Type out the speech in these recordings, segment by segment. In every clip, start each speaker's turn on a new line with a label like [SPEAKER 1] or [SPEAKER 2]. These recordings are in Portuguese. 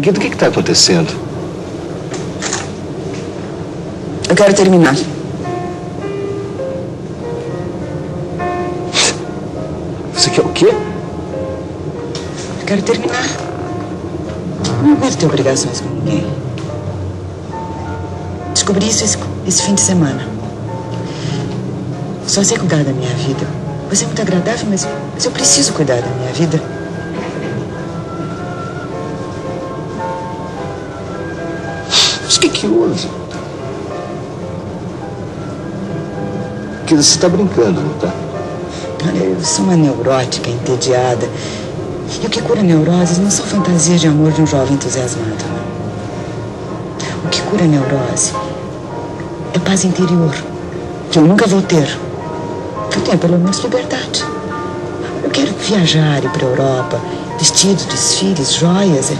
[SPEAKER 1] Guido, o que está acontecendo?
[SPEAKER 2] Eu quero terminar.
[SPEAKER 1] Você quer o quê?
[SPEAKER 2] Eu quero terminar. Não aguento ter obrigações com ninguém. Descobri isso esse, esse fim de semana. Só sei cuidar da minha vida. Você é muito agradável, mas, mas eu preciso cuidar da minha vida.
[SPEAKER 1] Mas o que que houve? Guido, você está brincando, não tá?
[SPEAKER 2] Olha, eu sou uma neurótica, entediada. E o que cura neuroses não são fantasias de amor de um jovem entusiasmado, não. O que cura neurose é paz interior, que eu nunca vou ter. Que eu tenho pelo menos liberdade. Eu quero viajar, ir para a Europa, vestidos, desfiles, joias.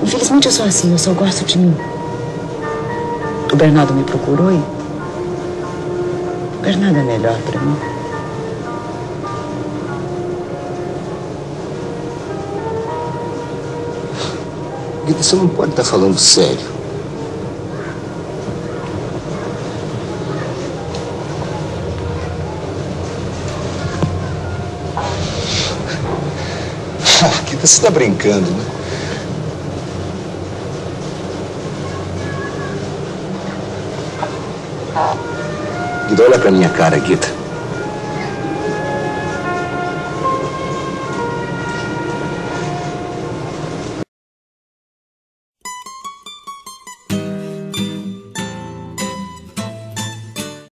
[SPEAKER 2] Infelizmente eu sou assim, eu só gosto de mim. O Bernardo me procurou e. Bernardo é melhor para mim.
[SPEAKER 1] Guido, você não pode estar falando sério. Ah, Guido, você está brincando, né? Guido, olha pra minha cara, Guida.